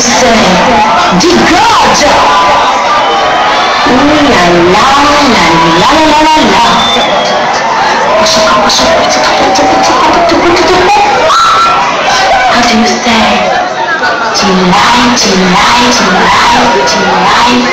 we De Ooh la la la la la la la How do you say? Tonight, tonight, tonight, tonight.